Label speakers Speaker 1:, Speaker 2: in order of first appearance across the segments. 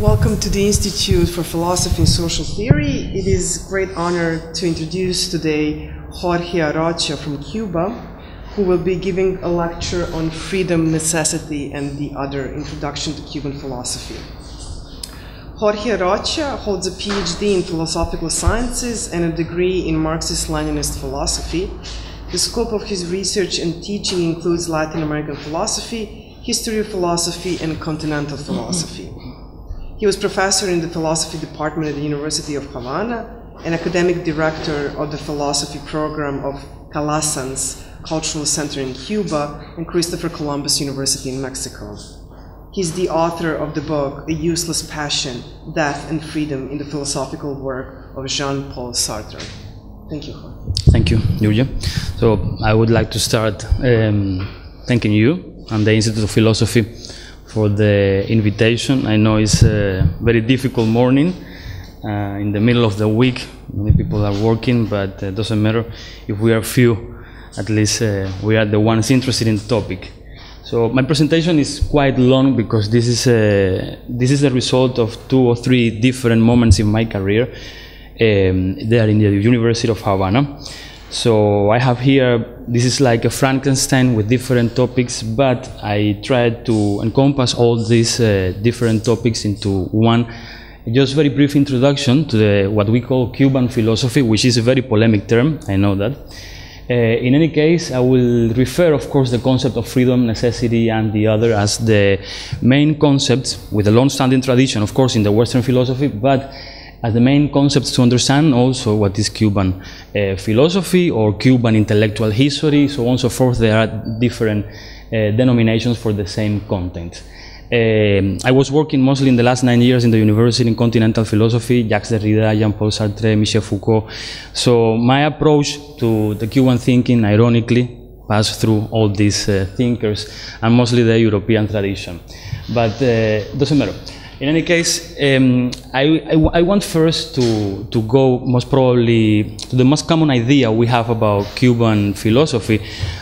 Speaker 1: Welcome to the Institute for Philosophy and Social Theory. It is a great honor to introduce today Jorge Arocha from Cuba, who will be giving a lecture on freedom, necessity, and the other introduction to Cuban philosophy. Jorge Arocha holds a PhD in philosophical sciences and a degree in Marxist Leninist philosophy. The scope of his research and teaching includes Latin American philosophy, history of philosophy, and continental philosophy. He was professor in the philosophy department at the University of Havana and academic director of the philosophy program of Calasanz Cultural Center in Cuba and Christopher Columbus University in Mexico. He's the author of the book A Useless Passion Death and Freedom in the Philosophical Work of Jean Paul Sartre. Thank you.
Speaker 2: Thank you, Julia. So I would like to start um, thanking you and the Institute of Philosophy for the invitation. I know it's a very difficult morning uh, in the middle of the week. Many people are working, but it doesn't matter if we are few. At least uh, we are the ones interested in the topic. So my presentation is quite long because this is a, this is a result of two or three different moments in my career um, there in the University of Havana. So I have here, this is like a Frankenstein with different topics, but I tried to encompass all these uh, different topics into one just very brief introduction to the, what we call Cuban philosophy, which is a very polemic term, I know that. Uh, in any case, I will refer, of course, the concept of freedom, necessity, and the other as the main concepts with a long-standing tradition, of course, in the Western philosophy, but as the main concepts to understand also what is Cuban uh, philosophy or Cuban intellectual history, so on and so forth. There are different uh, denominations for the same content. Um, I was working mostly in the last nine years in the university in continental philosophy, Jacques Derrida, Jean-Paul Sartre, Michel Foucault. So my approach to the Cuban thinking, ironically, passed through all these uh, thinkers and mostly the European tradition. But uh, doesn't matter. In any case, um, I, I, I, want first to, to go most probably to the most common idea we have about Cuban philosophy.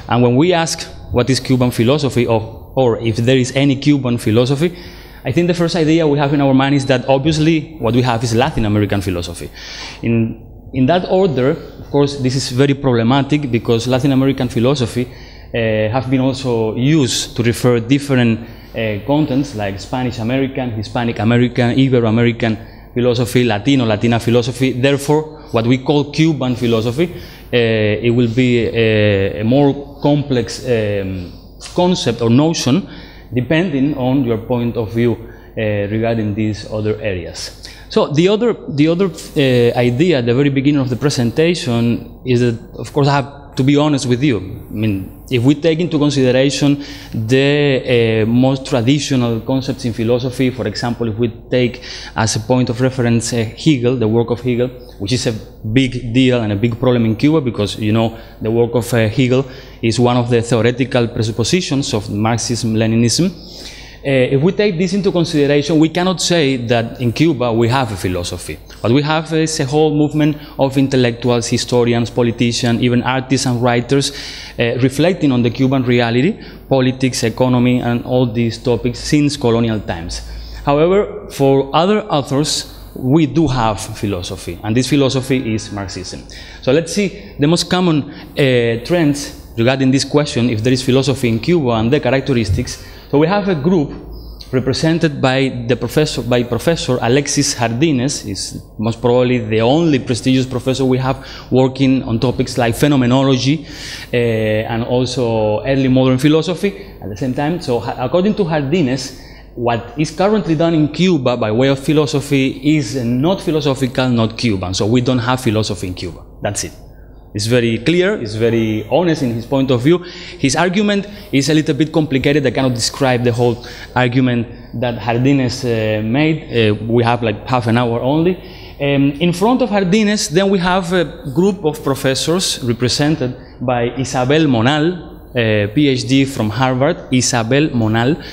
Speaker 2: And when we ask what is Cuban philosophy or or if there is any Cuban philosophy, I think the first idea we have in our mind is that obviously what we have is Latin American philosophy. In, in that order, of course, this is very problematic because Latin American philosophy uh, have been also used to refer different uh, contents like Spanish American, Hispanic American, Ibero American philosophy, Latino, Latina philosophy. Therefore, what we call Cuban philosophy, uh, it will be a, a more complex um, concept or notion depending on your point of view uh, regarding these other areas. So the other, the other uh, idea at the very beginning of the presentation is that, of course, I have to be honest with you. I mean, if we take into consideration the uh, most traditional concepts in philosophy, for example, if we take as a point of reference uh, Hegel, the work of Hegel, which is a big deal and a big problem in Cuba because, you know, the work of uh, Hegel is one of the theoretical presuppositions of Marxism-Leninism. Uh, if we take this into consideration, we cannot say that in Cuba we have a philosophy. What we have is a whole movement of intellectuals, historians, politicians, even artists and writers uh, reflecting on the Cuban reality, politics, economy, and all these topics since colonial times. However, for other authors, we do have philosophy, and this philosophy is Marxism. So let's see the most common uh, trends regarding this question, if there is philosophy in Cuba and the characteristics. So we have a group represented by the professor, by Professor Alexis Jardines, is most probably the only prestigious professor we have working on topics like phenomenology uh, and also early modern philosophy at the same time. So according to Jardines, what is currently done in Cuba by way of philosophy is not philosophical, not Cuban. So we don't have philosophy in Cuba. That's it. It's very clear, it's very honest in his point of view. His argument is a little bit complicated. I cannot describe the whole argument that Jardines uh, made. Uh, we have like half an hour only. Um, in front of Jardines, then we have a group of professors represented by Isabel Monal, a PhD from Harvard, Isabel Monal,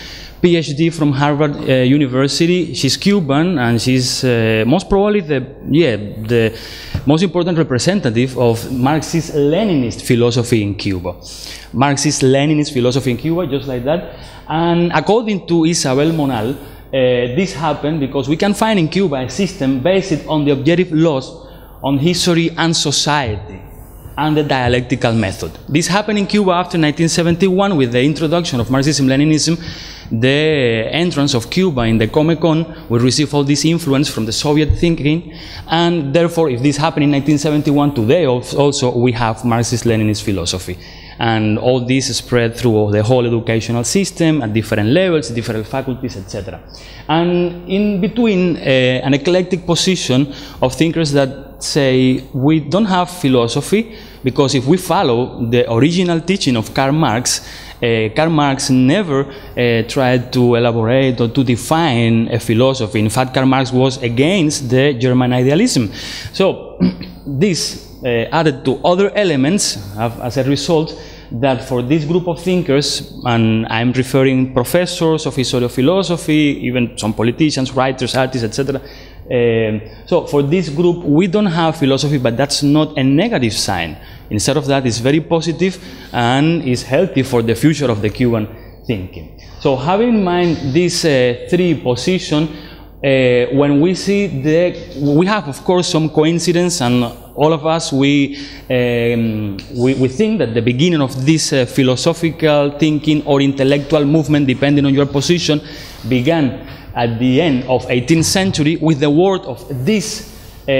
Speaker 2: PhD from Harvard uh, University. She's Cuban and she's uh, most probably the yeah the most important representative of Marxist-Leninist philosophy in Cuba. Marxist-Leninist philosophy in Cuba, just like that. And according to Isabel Monal, uh, this happened because we can find in Cuba a system based on the objective laws on history and society and the dialectical method. This happened in Cuba after 1971 with the introduction of Marxism-Leninism. The entrance of Cuba in the Comecon will receive all this influence from the Soviet thinking, and therefore, if this happened in 1971, today also we have Marxist-Leninist philosophy. And all this spread through the whole educational system at different levels, different faculties, etc. And in between, uh, an eclectic position of thinkers that say we don't have philosophy because if we follow the original teaching of Karl Marx, Karl Marx never uh, tried to elaborate or to define a philosophy. In fact, Karl Marx was against the German idealism. So this uh, added to other elements as a result that for this group of thinkers, and I'm referring professors of philosophy, even some politicians, writers, artists, etc., um, so for this group, we don't have philosophy, but that's not a negative sign. Instead of that, it's very positive and is healthy for the future of the Cuban thinking. So having in mind these uh, three positions, uh, when we see the, we have of course some coincidence and all of us, we, um, we, we, think that the beginning of this uh, philosophical thinking or intellectual movement, depending on your position, began at the end of 18th century with the word of this uh,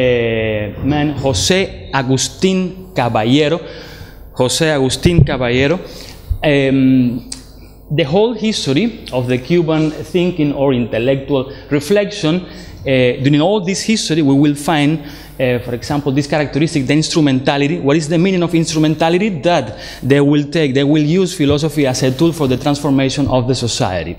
Speaker 2: man, Jose Agustin Caballero. Jose Agustin Caballero. Um, the whole history of the Cuban thinking or intellectual reflection, uh, during all this history, we will find, uh, for example, this characteristic, the instrumentality. What is the meaning of instrumentality? That they will take, they will use philosophy as a tool for the transformation of the society.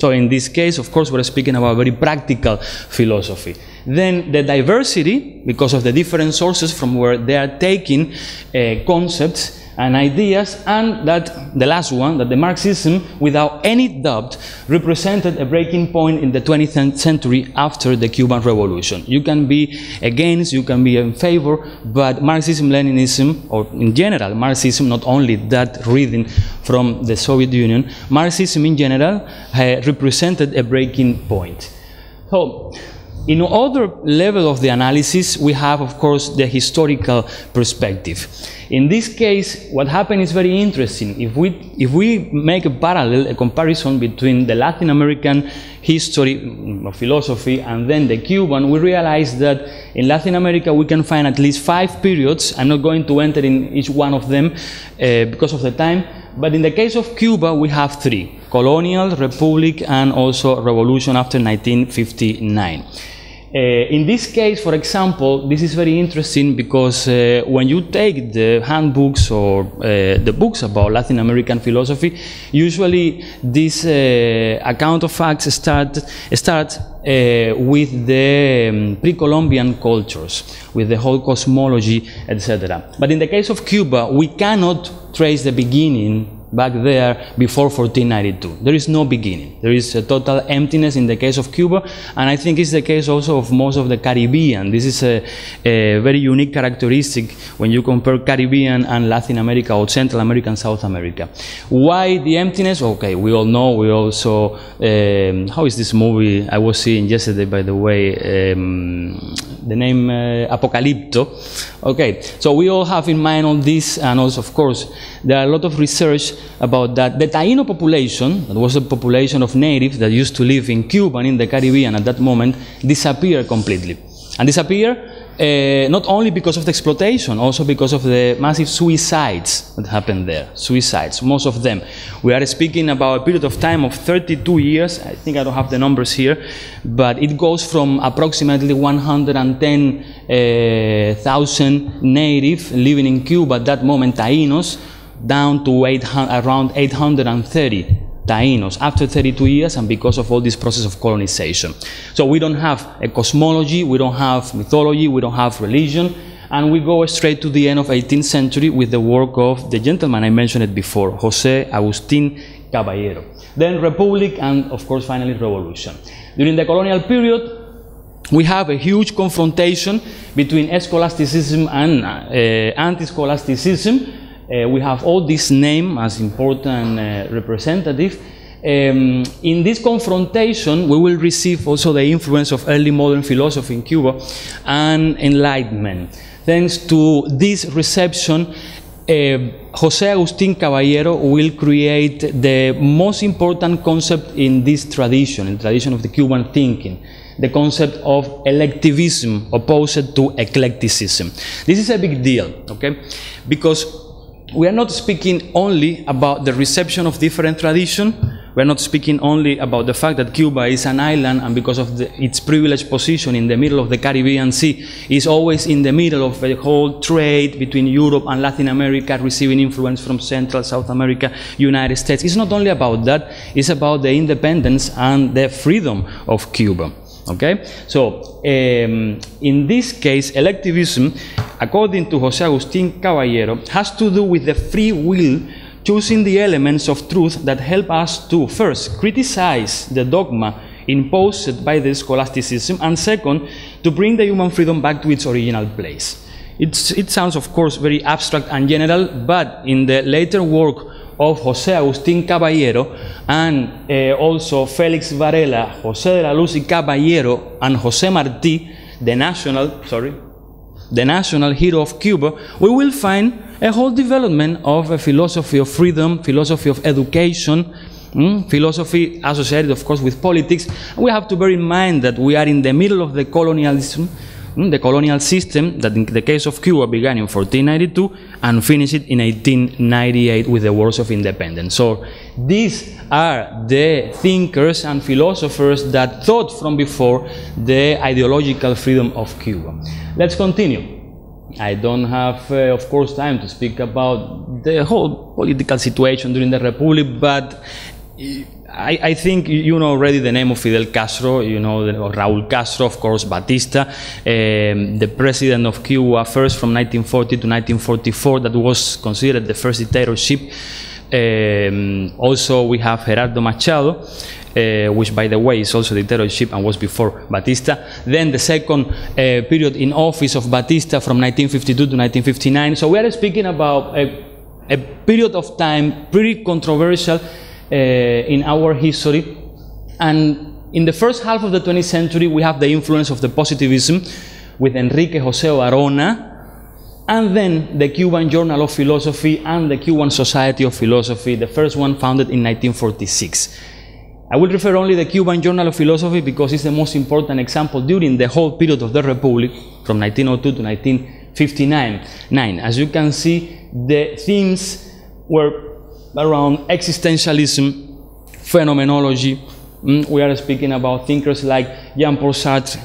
Speaker 2: So in this case, of course, we're speaking about very practical philosophy. Then the diversity, because of the different sources from where they are taking uh, concepts, and ideas, and that the last one, that the Marxism, without any doubt, represented a breaking point in the 20th century after the Cuban Revolution. You can be against, you can be in favor, but Marxism-Leninism, or in general, Marxism, not only that reading from the Soviet Union, Marxism in general uh, represented a breaking point. So, in other level of the analysis, we have, of course, the historical perspective. In this case, what happened is very interesting. If we, if we make a parallel, a comparison between the Latin American history of philosophy and then the Cuban, we realize that in Latin America we can find at least five periods. I'm not going to enter in each one of them uh, because of the time, but in the case of Cuba, we have three colonial, republic, and also revolution after 1959. Uh, in this case, for example, this is very interesting because uh, when you take the handbooks or uh, the books about Latin American philosophy, usually this uh, account of facts start, start uh, with the um, pre-Columbian cultures, with the whole cosmology, etc. But in the case of Cuba, we cannot trace the beginning back there before 1492. There is no beginning. There is a total emptiness in the case of Cuba, and I think it's the case also of most of the Caribbean. This is a, a very unique characteristic when you compare Caribbean and Latin America or Central America and South America. Why the emptiness? Okay, we all know. We also, um, how is this movie I was seeing yesterday, by the way, um, the name uh, Apocalypto. Okay, so we all have in mind all this, and also, of course, there are a lot of research about that. The Taino population, that was a population of natives that used to live in Cuba and in the Caribbean at that moment, disappeared completely. And disappeared uh, not only because of the exploitation, also because of the massive suicides that happened there. Suicides, most of them. We are speaking about a period of time of 32 years. I think I don't have the numbers here, but it goes from approximately 110,000 uh, natives living in Cuba at that moment, Tainos, down to 800, around 830 Tainos after 32 years and because of all this process of colonization. So we don't have a cosmology, we don't have mythology, we don't have religion, and we go straight to the end of 18th century with the work of the gentleman I mentioned it before, Jose Agustin Caballero. Then Republic and of course finally Revolution. During the colonial period, we have a huge confrontation between scholasticism and uh, anti-scholasticism uh, we have all this name as important uh, representative. Um, in this confrontation, we will receive also the influence of early modern philosophy in Cuba and Enlightenment. Thanks to this reception, uh, José Agustín Caballero will create the most important concept in this tradition, in the tradition of the Cuban thinking, the concept of electivism opposed to eclecticism. This is a big deal, okay? Because we are not speaking only about the reception of different tradition, we're not speaking only about the fact that Cuba is an island and because of the, its privileged position in the middle of the Caribbean Sea, is always in the middle of the whole trade between Europe and Latin America, receiving influence from Central, South America, United States. It's not only about that, it's about the independence and the freedom of Cuba. Okay? So, um, in this case, electivism, according to Jose Agustin Caballero, has to do with the free will choosing the elements of truth that help us to, first, criticize the dogma imposed by the scholasticism, and second, to bring the human freedom back to its original place. It's, it sounds, of course, very abstract and general, but in the later work of José Agustín Caballero and uh, also Félix Varela, José de la Luz y Caballero, and José Martí, the national, sorry, the national hero of Cuba, we will find a whole development of a philosophy of freedom, philosophy of education, mm, philosophy associated, of course, with politics. We have to bear in mind that we are in the middle of the colonialism, mm, the colonial system that, in the case of Cuba, began in 1492 and finished in 1898 with the Wars of Independence. So these are the thinkers and philosophers that thought from before the ideological freedom of Cuba. Let's continue. I don't have, uh, of course, time to speak about the whole political situation during the Republic, but I, I, think you know already the name of Fidel Castro, you know, Raúl Castro, of course, Batista, um, the president of Cuba first from 1940 to 1944, that was considered the first dictatorship. Um, also, we have Gerardo Machado, uh, which by the way is also the dictatorship and was before Batista. Then the second uh, period in office of Batista from 1952 to 1959. So we are speaking about a, a period of time pretty controversial uh, in our history. And in the first half of the 20th century, we have the influence of the positivism with Enrique José Varona, and then the Cuban Journal of Philosophy and the Cuban Society of Philosophy, the first one founded in 1946. I will refer only the Cuban Journal of Philosophy because it's the most important example during the whole period of the Republic, from 1902 to 1959. Nine. As you can see, the themes were around existentialism, phenomenology. Mm, we are speaking about thinkers like Jean-Paul Sartre,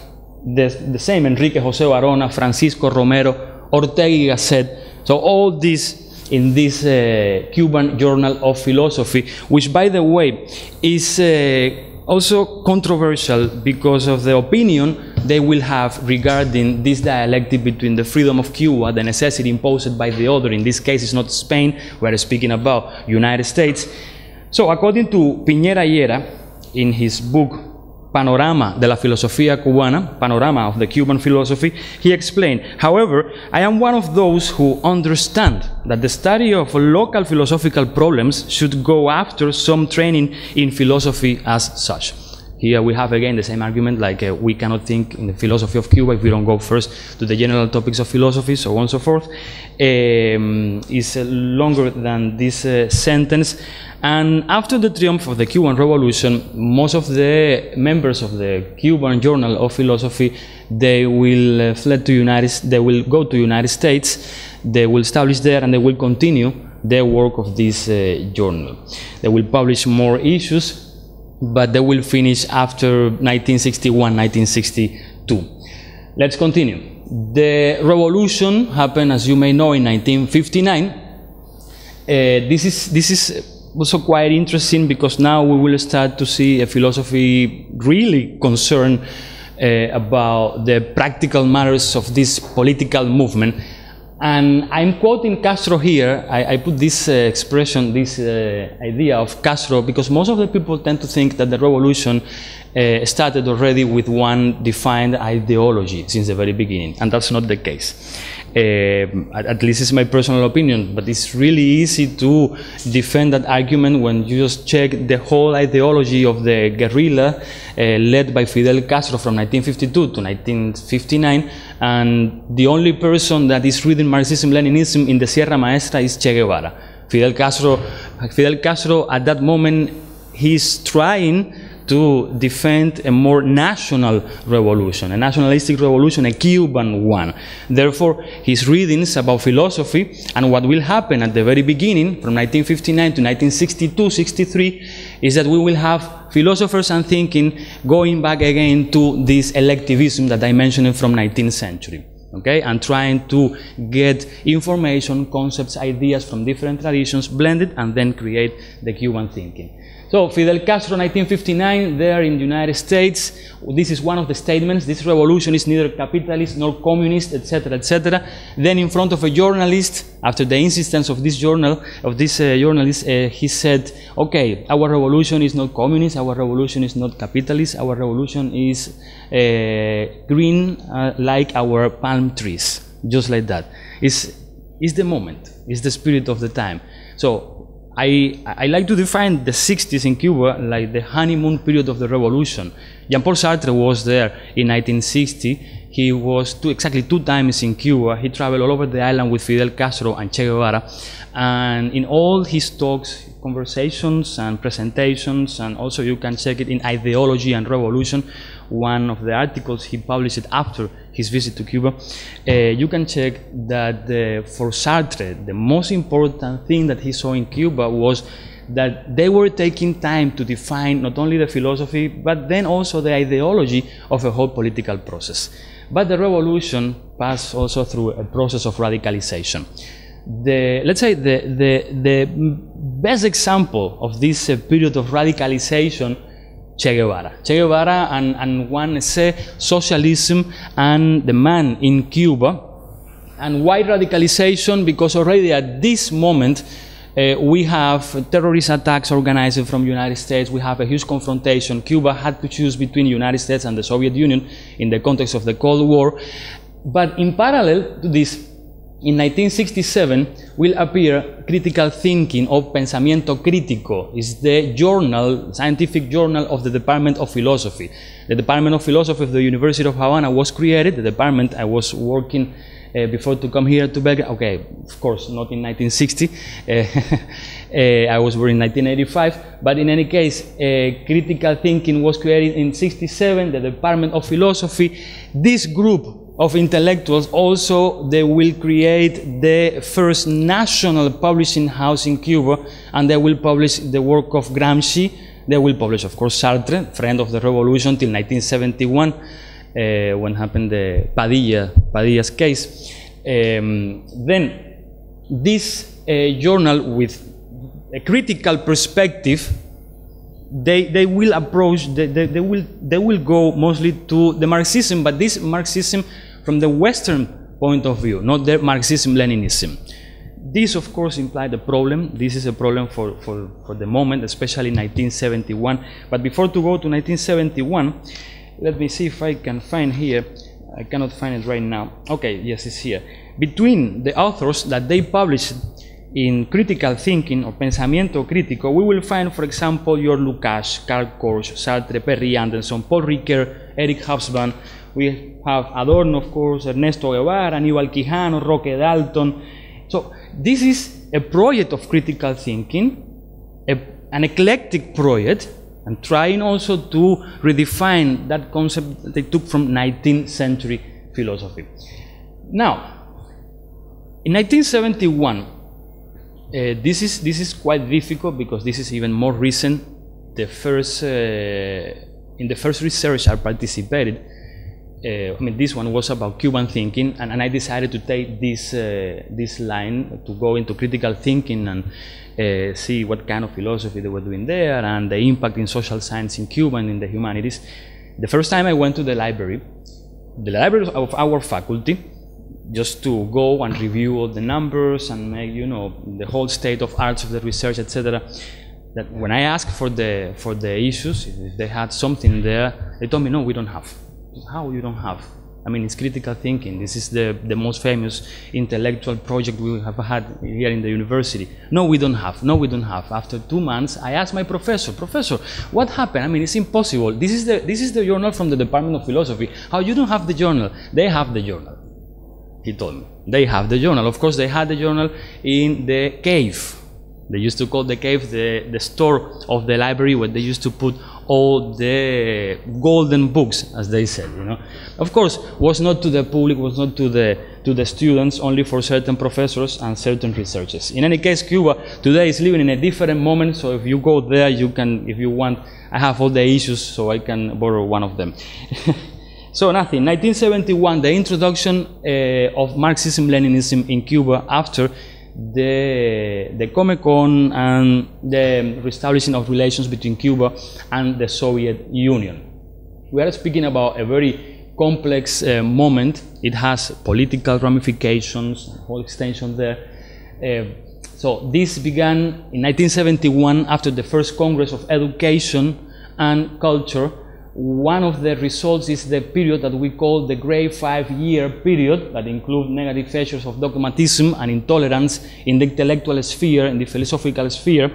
Speaker 2: the, the same Enrique José Varona, Francisco Romero, Ortega y Gasset. So all this in this uh, Cuban Journal of Philosophy, which, by the way, is uh, also controversial because of the opinion they will have regarding this dialectic between the freedom of Cuba, the necessity imposed by the other. In this case, it's not Spain. We are speaking about United States. So, according to Piñera Llera, in his book Panorama de la Filosofía Cubana, Panorama of the Cuban Philosophy, he explained, however, I am one of those who understand that the study of local philosophical problems should go after some training in philosophy as such. Here we have again the same argument, like uh, we cannot think in the philosophy of Cuba if we don't go first to the general topics of philosophy, so on and so forth. Um, is uh, longer than this uh, sentence. And after the triumph of the Cuban Revolution, most of the members of the Cuban Journal of Philosophy, they will uh, fled to United, they will go to United States, they will establish there, and they will continue the work of this uh, journal. They will publish more issues, but they will finish after 1961, 1962. Let's continue. The revolution happened, as you may know, in 1959. Uh, this is this is also quite interesting because now we will start to see a philosophy really concerned uh, about the practical matters of this political movement and I'm quoting Castro here. I, I put this uh, expression, this uh, idea of Castro, because most of the people tend to think that the revolution uh, started already with one defined ideology since the very beginning, and that's not the case. Uh, at, least it's my personal opinion, but it's really easy to defend that argument when you just check the whole ideology of the guerrilla uh, led by Fidel Castro from 1952 to 1959, and the only person that is reading Marxism-Leninism in the Sierra Maestra is Che Guevara. Fidel Castro, Fidel Castro at that moment, he's trying to defend a more national revolution, a nationalistic revolution, a Cuban one. Therefore, his readings about philosophy and what will happen at the very beginning, from 1959 to 1962 63, is that we will have philosophers and thinking going back again to this electivism that I mentioned from 19th century okay, and trying to get information, concepts, ideas from different traditions, blended, and then create the Cuban thinking. So Fidel Castro, 1959, there in the United States, this is one of the statements, this revolution is neither capitalist nor communist, etc., etc. Then in front of a journalist, after the insistence of this journal, of this uh, journalist, uh, he said, okay, our revolution is not communist, our revolution is not capitalist, our revolution is uh, green uh, like our palm trees, just like that. It's, it's the moment, it's the spirit of the time. So I, I like to define the 60s in Cuba like the honeymoon period of the revolution. Jean-Paul Sartre was there in 1960. He was two, exactly two times in Cuba. He traveled all over the island with Fidel Castro and Che Guevara. And in all his talks, conversations and presentations, and also you can check it in Ideology and Revolution, one of the articles he published after his visit to Cuba, uh, you can check that the, for Sartre, the most important thing that he saw in Cuba was that they were taking time to define not only the philosophy, but then also the ideology of a whole political process. But the revolution passed also through a process of radicalization. The, let's say the, the, the best example of this uh, period of radicalization Che Guevara. Che Guevara and, and one say socialism and the man in Cuba. And why radicalization? Because already at this moment, uh, we have terrorist attacks organized from United States. We have a huge confrontation. Cuba had to choose between United States and the Soviet Union in the context of the Cold War. But in parallel to this, in 1967 will appear Critical Thinking or Pensamiento Crítico. It's the journal, scientific journal of the Department of Philosophy. The Department of Philosophy of the University of Havana was created. The department I was working uh, before to come here to Belgrade. Okay, of course, not in 1960. Uh, uh, I was born in 1985. But in any case, uh, critical thinking was created in 67. The Department of Philosophy. This group of intellectuals also they will create the first national publishing house in Cuba and they will publish the work of Gramsci they will publish of course Sartre friend of the revolution till 1971 uh, when happened the Padilla Padilla's case um, then this uh, journal with a critical perspective they, they will approach, they, they, they, will, they will go mostly to the Marxism, but this Marxism from the Western point of view, not the Marxism-Leninism. This, of course, implied a problem. This is a problem for, for, for the moment, especially 1971. But before to go to 1971, let me see if I can find here. I cannot find it right now. Okay, yes, it's here. Between the authors that they published in critical thinking or pensamiento crítico, we will find, for example, George Lukács, Karl Korsch, Sartre, Perry Anderson, Paul Ricoeur, Eric Hobsbawm, we have Adorno, of course, Ernesto Guevara, Aníbal Quijano, Roque Dalton. So this is a project of critical thinking, a, an eclectic project, and trying also to redefine that concept that they took from 19th century philosophy. Now, in 1971, uh, this is this is quite difficult because this is even more recent. The first uh, in the first research I participated, uh, I mean, this one was about Cuban thinking, and, and I decided to take this uh, this line to go into critical thinking and uh, see what kind of philosophy they were doing there and the impact in social science in Cuba and in the humanities. The first time I went to the library, the library of our faculty, just to go and review all the numbers and make you know the whole state of arts of the research, etc. That when I asked for the for the issues, if they had something there, they told me no, we don't have how you don't have? I mean, it's critical thinking. This is the, the most famous intellectual project we have had here in the university. No, we don't have. No, we don't have. After two months, I asked my professor, Professor, what happened? I mean, it's impossible. This is the, this is the journal from the Department of Philosophy. How you don't have the journal? They have the journal. He told me. They have the journal. Of course, they had the journal in the cave. They used to call the cave the, the store of the library where they used to put all the golden books, as they said. You know, of course, was not to the public, was not to the to the students, only for certain professors and certain researchers. In any case, Cuba today is living in a different moment. So if you go there, you can, if you want, I have all the issues, so I can borrow one of them. so nothing. 1971, the introduction uh, of Marxism-Leninism in Cuba after the, the Comecon and the reestablishing of relations between Cuba and the Soviet Union. We are speaking about a very complex uh, moment. It has political ramifications, whole extension there. Uh, so this began in 1971 after the first Congress of Education and Culture one of the results is the period that we call the gray five-year period that includes negative features of dogmatism and intolerance in the intellectual sphere, in the philosophical sphere.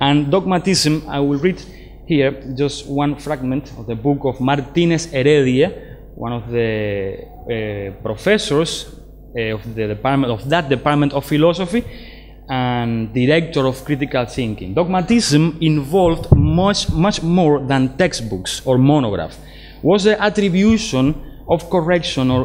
Speaker 2: And dogmatism, I will read here just one fragment of the book of Martinez Heredia, one of the uh, professors uh, of the department of that department of philosophy and director of critical thinking. Dogmatism involved much, much more than textbooks or monographs. Was the attribution of correction or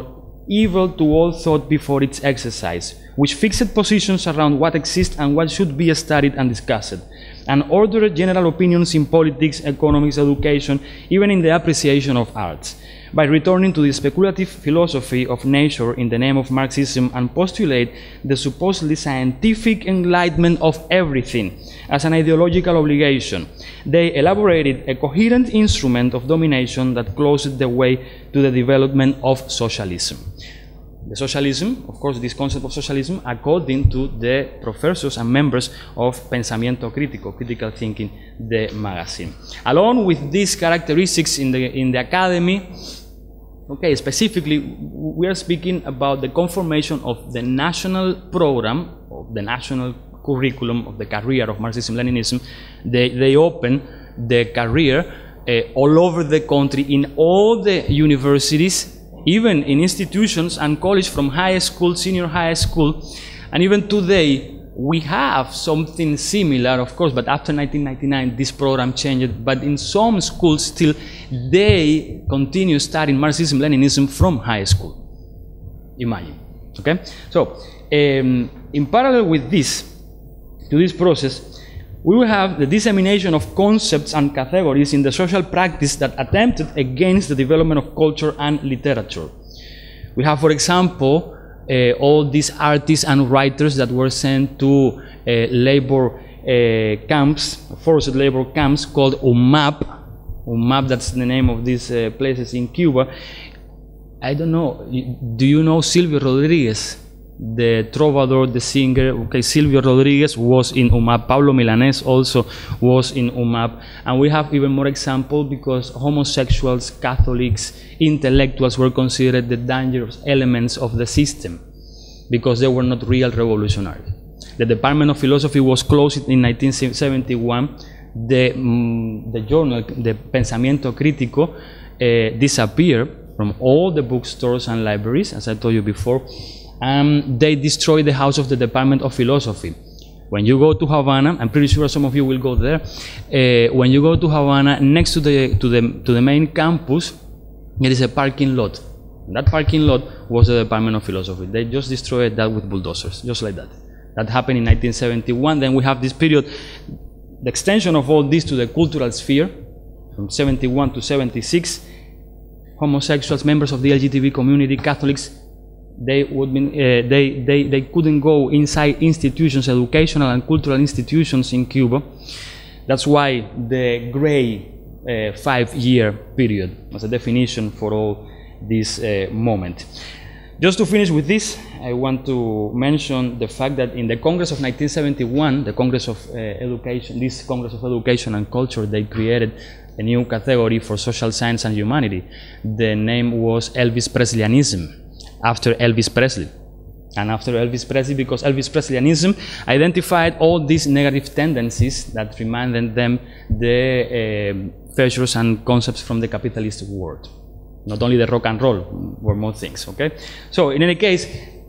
Speaker 2: evil to all thought before its exercise, which fixed positions around what exists and what should be studied and discussed, and ordered general opinions in politics, economics, education, even in the appreciation of arts by returning to the speculative philosophy of nature in the name of Marxism and postulate the supposedly scientific enlightenment of everything as an ideological obligation. They elaborated a coherent instrument of domination that closed the way to the development of socialism. The socialism, of course, this concept of socialism, according to the professors and members of Pensamiento Crítico, Critical Thinking, the magazine. Along with these characteristics in the, in the academy, Okay, specifically, we are speaking about the conformation of the national program, of the national curriculum of the career of Marxism-Leninism. They, they open the career uh, all over the country in all the universities, even in institutions and college from high school, senior high school, and even today we have something similar, of course, but after 1999, this program changed. But in some schools, still, they continue studying Marxism Leninism from high school. Imagine. Okay? So, um, in parallel with this, to this process, we will have the dissemination of concepts and categories in the social practice that attempted against the development of culture and literature. We have, for example, all these artists and writers that were sent to uh, labor uh, camps, forced labor camps called UMAP. UMAP, that's the name of these places in Cuba. I don't know, do you know Silvio Rodriguez? The trovador, the singer, okay, Silvio Rodriguez was in UMAP, Pablo Milanes also was in UMAP, and we have even more example because homosexuals, Catholics, intellectuals were considered the dangerous elements of the system because they were not real revolutionaries. The Department of Philosophy was closed in 1971. The, mm, the journal, the Pensamiento Crítico, uh, disappeared from all the bookstores and libraries, as I told you before um, they destroyed the house of the Department of Philosophy. When you go to Havana, I'm pretty sure some of you will go there. Uh, when you go to Havana, next to the to the to the main campus, there is a parking lot. That parking lot was the Department of Philosophy. They just destroyed that with bulldozers, just like that. That happened in 1971. Then we have this period, the extension of all this to the cultural sphere, from 71 to 76. Homosexuals, members of the LGBT community, Catholics, they would be, uh, they, they, they couldn't go inside institutions, educational and cultural institutions in Cuba. That's why the gray uh, five-year period as a definition for all this uh, moment. Just to finish with this, I want to mention the fact that in the Congress of 1971, the Congress of Education, this Congress of Education and Culture, they created a new category for social science and humanity. The name was Elvis Presleyanism, after Elvis Presley. And after Elvis Presley, because Elvis Presleyanism identified all these negative tendencies that reminded them the uh, features and concepts from the capitalist world. Not only the rock and roll, were more things, okay? So in any case,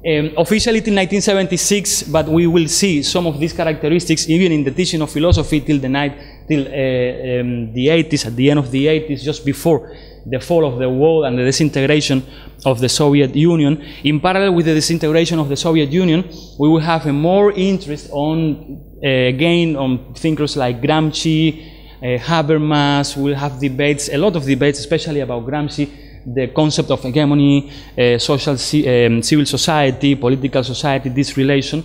Speaker 2: um, officially till 1976, but we will see some of these characteristics even in the teaching of philosophy till the night, till uh, um, the 80s, at the end of the 80s, just before the fall of the wall and the disintegration of the Soviet Union. In parallel with the disintegration of the Soviet Union, we will have a more interest on, uh, again, on thinkers like Gramsci, uh, Habermas. We'll have debates, a lot of debates, especially about Gramsci, the concept of hegemony, uh, social, um, civil society, political society, this relation.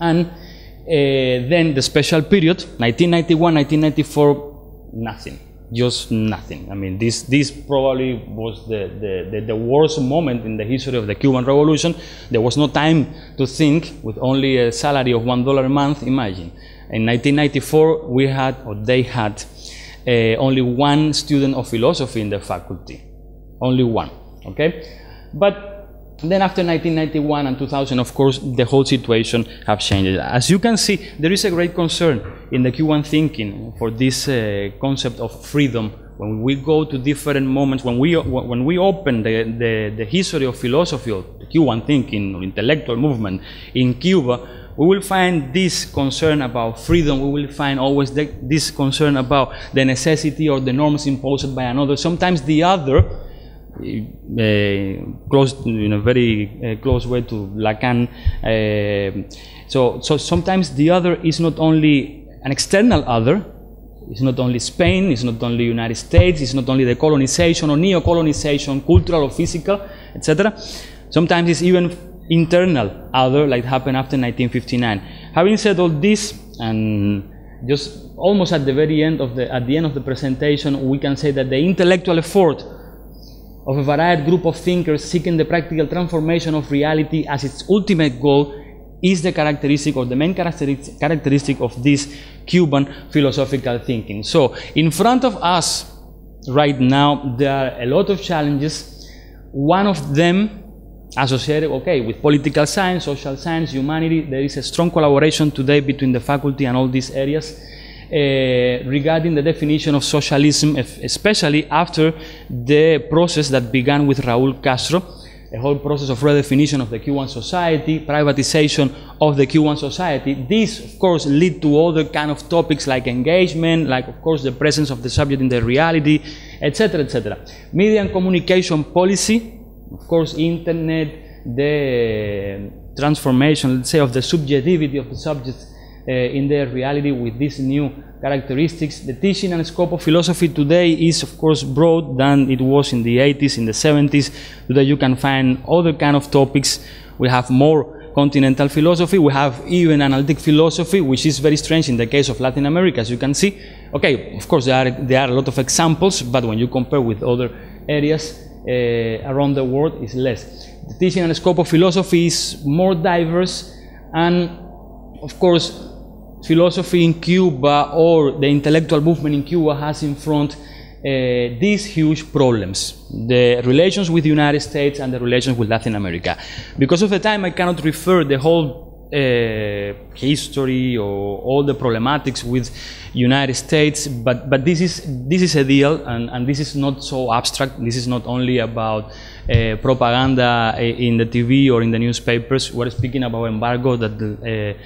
Speaker 2: And uh, then the special period, 1991, 1994, nothing just nothing. I mean, this, this probably was the, the, the, the, worst moment in the history of the Cuban Revolution. There was no time to think with only a salary of $1 a month, imagine. In 1994, we had, or they had, uh, only one student of philosophy in the faculty. Only one, okay? But then after 1991 and 2000, of course, the whole situation have changed. As you can see, there is a great concern in the Cuban thinking for this uh, concept of freedom. When we go to different moments, when we, when we open the, the, the history of philosophy, of Cuban thinking, or intellectual movement in Cuba, we will find this concern about freedom. We will find always the, this concern about the necessity or the norms imposed by another. Sometimes the other close in a very uh, close way to Lacan. Uh, so, so sometimes the other is not only an external other, it's not only Spain, it's not only United States, it's not only the colonization or neo-colonization, cultural or physical, etc. Sometimes it's even internal other, like happened after 1959. Having said all this, and just almost at the very end of the, at the end of the presentation, we can say that the intellectual effort of a varied group of thinkers seeking the practical transformation of reality as its ultimate goal is the characteristic or the main characteristic of this Cuban philosophical thinking. So, in front of us right now, there are a lot of challenges. One of them associated, okay, with political science, social science, humanity. There is a strong collaboration today between the faculty and all these areas. Uh, regarding the definition of socialism, especially after the process that began with Raúl Castro, a whole process of redefinition of the Cuban society, privatization of the Cuban society. This, of course, lead to other kind of topics like engagement, like, of course, the presence of the subject in the reality, etc., etc. Media and communication policy, of course, internet, the transformation, let's say, of the subjectivity of the subject uh, in their reality with these new characteristics. The teaching and scope of philosophy today is, of course, broad than it was in the 80s, in the 70s. Today you can find other kind of topics. We have more continental philosophy. We have even analytic philosophy, which is very strange in the case of Latin America, as you can see. Okay, of course, there are, there are a lot of examples, but when you compare with other areas uh, around the world, it's less. The teaching and scope of philosophy is more diverse, and of course, philosophy in Cuba or the intellectual movement in Cuba has in front uh, these huge problems the relations with the United States and the relations with Latin America. Because of the time, I cannot refer the whole uh, history or all the problematics with United States, but, but this, is, this is a deal, and, and this is not so abstract. This is not only about uh, propaganda in the TV or in the newspapers. We're speaking about embargo that uh,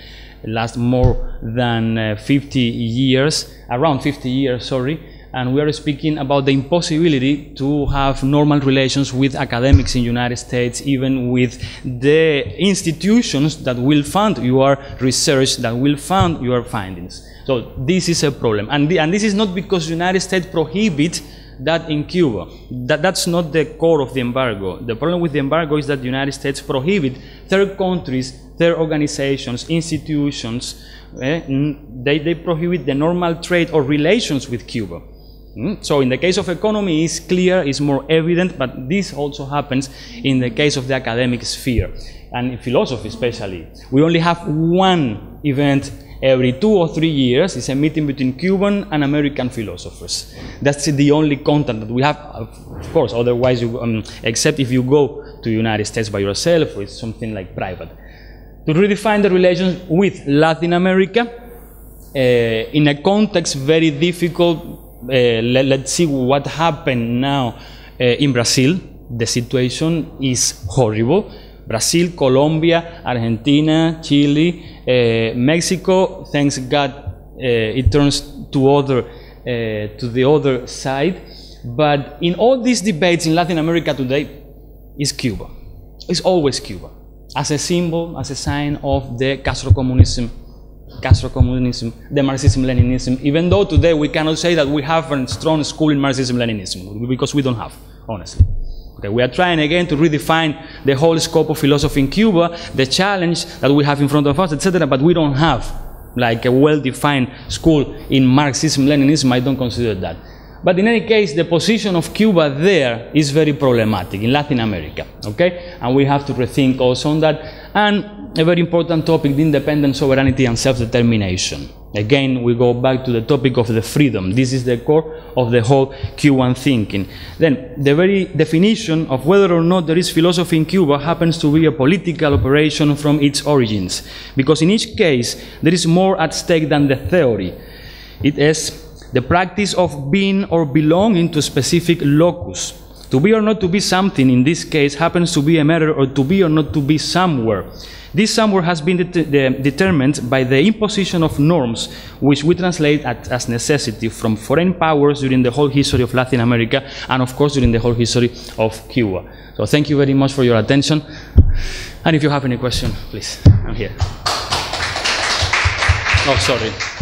Speaker 2: last more than uh, 50 years, around 50 years, sorry, and we are speaking about the impossibility to have normal relations with academics in United States, even with the institutions that will fund your research, that will fund your findings. So this is a problem, and, the, and this is not because United States prohibit that in Cuba. That, that's not the core of the embargo. The problem with the embargo is that the United States prohibit third countries, third organizations, institutions, eh, they, they prohibit the normal trade or relations with Cuba. Mm? So in the case of economy, it's clear, it's more evident, but this also happens in the case of the academic sphere and in philosophy especially. We only have one event every two or three years is a meeting between Cuban and American philosophers. That's the only content that we have, of course, otherwise, you, um, except if you go to the United States by yourself or it's something like private. To redefine the relations with Latin America uh, in a context very difficult, uh, let, us see what happened now uh, in Brazil. The situation is horrible. Brazil, Colombia, Argentina, Chile, uh, Mexico, thanks God, uh, it turns to, other, uh, to the other side. But in all these debates in Latin America today, is Cuba. It's always Cuba. As a symbol, as a sign of the Castro communism, Castro communism, the Marxism Leninism, even though today we cannot say that we have a strong school in Marxism Leninism, because we don't have, honestly. Okay, we are trying again to redefine the whole scope of philosophy in Cuba, the challenge that we have in front of us, etc., but we don't have like a well-defined school in Marxism, Leninism, I don't consider that. But in any case, the position of Cuba there is very problematic in Latin America, okay? And we have to rethink also on that. And a very important topic, the independence, sovereignty, and self-determination. Again, we go back to the topic of the freedom. This is the core of the whole Cuban thinking. Then, the very definition of whether or not there is philosophy in Cuba happens to be a political operation from its origins. Because in each case, there is more at stake than the theory. It is the practice of being or belonging to specific locus. To be or not to be something, in this case, happens to be a matter or to be or not to be somewhere. This somewhere has been det determined by the imposition of norms, which we translate at, as necessity from foreign powers during the whole history of Latin America and, of course, during the whole history of Cuba. So thank you very much for your attention. And if you have any question, please, I'm here. Oh, sorry.